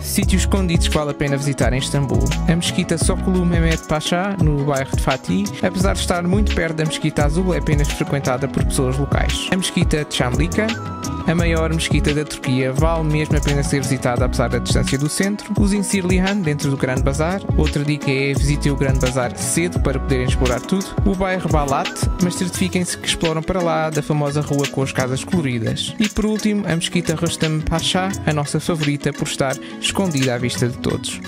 Sítios escondidos que vale a pena visitar em Istambul. A Mesquita Sokulu Mehmet Pasha, no bairro de Fatih, apesar de estar muito perto da Mesquita Azul, é apenas frequentada por pessoas locais. A Mesquita de Chamlika, a maior mesquita da Turquia, vale mesmo a pena ser visitada apesar da distância do centro. O Zincirlihan, dentro do Grande Bazar. Outra dica é visitem o Grande Bazar cedo para poderem explorar tudo. O bairro Balat, mas certifiquem-se que exploram para lá da famosa rua com as casas coloridas. E por último, a mesquita Rostam Pasha, a nossa favorita por estar escondida à vista de todos.